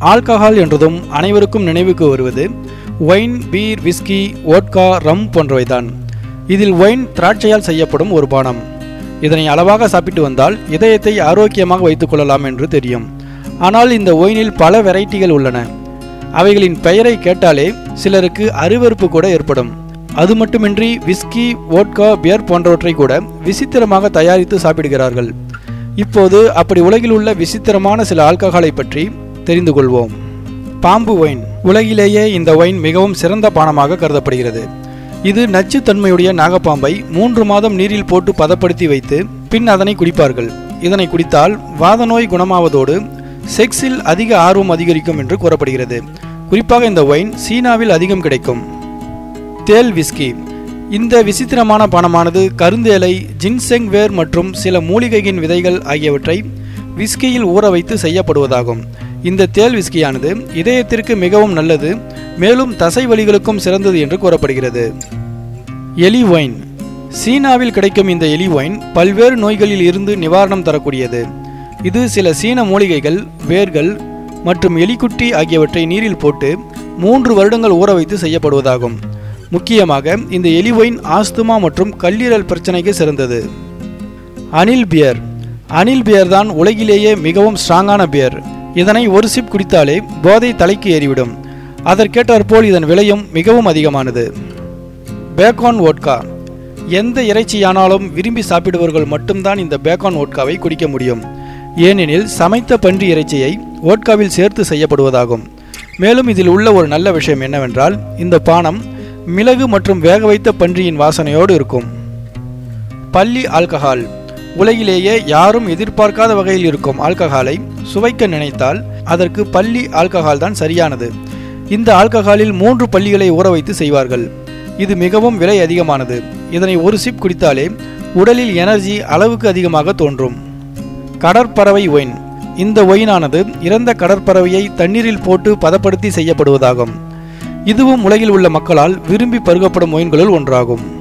Alcohol என்றதும் அனைவருக்கும் நினைவுக்கு வருவது wine beer whisky vodka rum போன்றவைதான். இதில் ஒயின் திராட்சையால் செய்யப்படும் ஒரு பானம். இதனை அளவாக சாப்பிட்டு வந்தால் இதயத்தை ஆரோக்கியமாக வைத்துக் கொள்ளலாம் என்று தெரியும். ஆனால் இந்த ஒயினில் பல வெரைட்டிகள் உள்ளன. அவைகளின் பெயரை கேட்டாலே சிலருக்கு அருவருப்பு கூட ஏற்படும். அது மட்டுமின்றி விஸ்கி வோட்கா பியர் போன்றவற்றை கூட விசித்திரமாக தயாரித்து சாப்பிடுகிறார்கள். இப்போது அப்படி உலகில் உள்ள விசித்திரமான சில ஆல்கஹாலை பற்றி தெரிந்து கொள்வோம். பாம்பு ஒயின். உலகிலேயே இந்த ஒயின் மிகவும் சிறந்த பானமாக கருதப்படுகிறது. இது நச்சுத்தன்மையுடைய நாகப்பாம்பை மூன்று மாதம் நீரில் போட்டு பதப்படுத்தி வைத்து பின் அதனை குடிப்பார்கள். இதனை குடித்தால் வாதநோய் குணமாவதோடு செக்ஸில் அதிக ஆர்வம் அதிகரிக்கும் என்று கூறப்படுகிறது. குறிப்பாக இந்த ஒயின் சீனாவில் அதிகம் கிடைக்கும். தேல் விஸ்கி. இந்த விசித்திரமான பானமானது கருந்தேலை ஜின்செங் வேர் மற்றும் சில மூலிகையின் விதைகள் ஆகியவற்றை விஸ்கியில் ஊற வைத்து செய்யப்படுவதாகும். இந்த தேல் விஸ்கியானது இதயத்திற்கு மிகவும் நல்லது மேலும் தசை வலிகளுக்கும் சிறந்தது என்று கூறப்படுகிறது. எலி ஒயின். சீனாவில் கிடைக்கும் இந்த எலி ஒயின் பல்வேறு நோய்களில் இருந்து நிவாரணம் தரக்கூடியது. இது சில சீன மூலிகைகள் வேர்கள் மற்றும் எலிக்குட்டி ஆகியவற்றை நீரில் போட்டு மூன்று வருடங்கள் ஊற வைத்து செய்யப்படுவதாகும். முக்கியமாக இந்த எலி ஒயின் ஆஸ்துமா மற்றும் கல்லீரல் பிரச்சனைக்கு சிறந்தது. அனில் பியர். அனில் பியர் தான் உலகிலேயே மிகவும் ஸ்ட்ராங்கான பியர். இதனை ஒரு சிப் குடித்தாலே போதை தலைக்கு ஏறிவிடும். அதற்கேற்றாற்போல் இதன் விலையும் மிகவும் அதிகமானது. பேக்கான் ஓட்கா எந்த இறைச்சியானாலும் விரும்பி சாப்பிடுபவர்கள் மட்டும்தான் இந்த பேக்கான் ஓட்காவை குடிக்க முடியும். ஏனெனில் சமைத்த பன்றி இறைச்சியை ஓட்காவில் சேர்த்து செய்யப்படுவதாகும். மேலும் இதில் உள்ள ஒரு நல்ல விஷயம் என்னவென்றால் இந்த பானம் மிளகு மற்றும் வேக வைத்த பன்றியின் வாசனையோடு இருக்கும். பள்ளி ஆல்கஹால். உலகிலேயே யாரும் எதிர்பார்க்காத வகையில் இருக்கும் ஆல்கஹாலை சுவைக்க நினைத்தால் அதற்கு பள்ளி ஆல்கஹால் தான் சரியானது. இந்த ஆல்கஹாலில் மூன்று பள்ளிகளை ஊற வைத்து செய்வார்கள். இது மிகவும் விலை அதிகமானது. இதனை ஒரு சிப் குடித்தாலே உடலில் எனர்ஜி அளவுக்கு அதிகமாக தோன்றும். கடற்பறவை ஒயின். இந்த ஒயினானது இறந்த கடற்பறவையை தண்ணீரில் போட்டு பதப்படுத்தி செய்யப்படுவதாகும். இதுவும் உலகில் உள்ள மக்களால் விரும்பி பருகப்படும் ஒயின்களுள் ஒன்றாகும்.